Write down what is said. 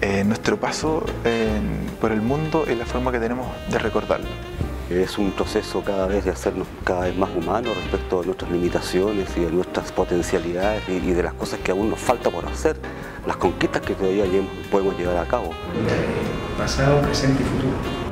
eh, nuestro paso por el mundo y la forma que tenemos de recordarlo. Es un proceso cada vez de hacernos cada vez más humanos respecto a nuestras limitaciones y de nuestras potencialidades y, de las cosas que aún nos falta por hacer, las conquistas que todavía podemos llevar a cabo. Pasado, presente y futuro.